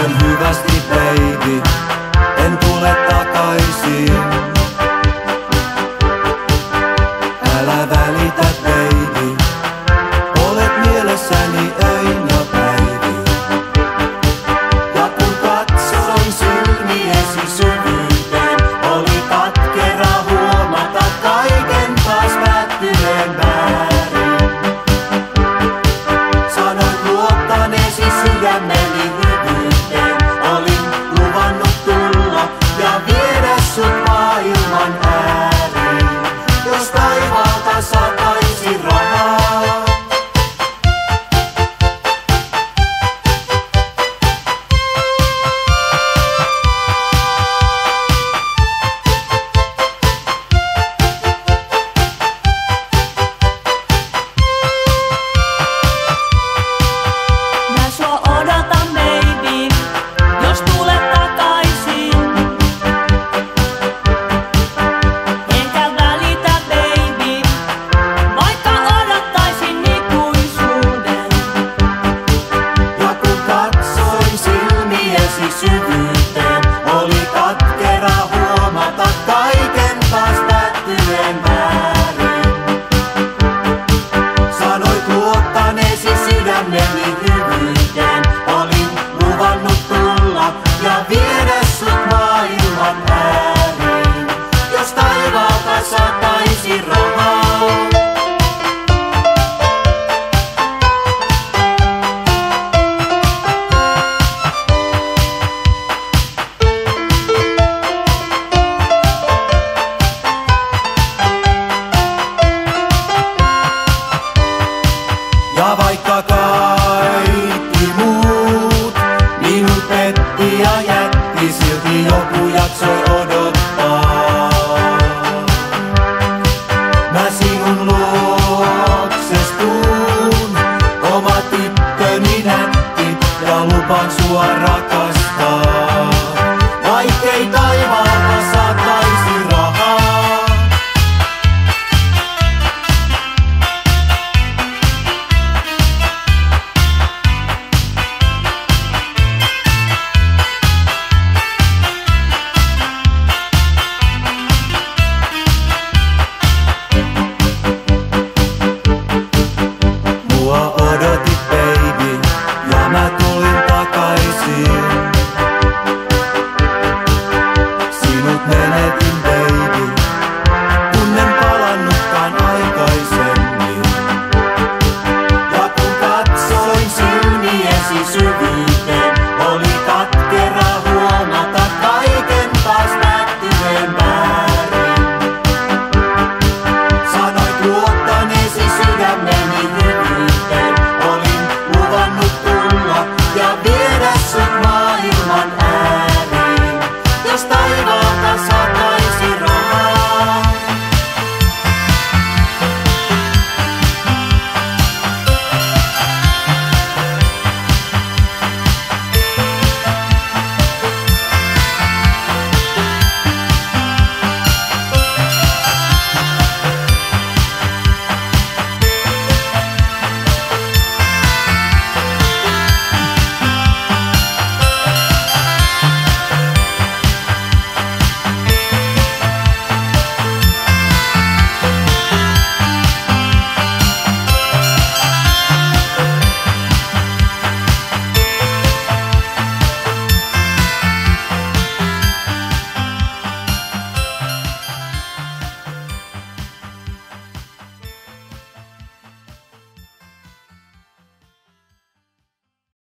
Sanoin hyvästi baby, en tule takaisin. to you. ja vaikka kaikki muut minut petti ja jätti, silti joku jaksoi olla.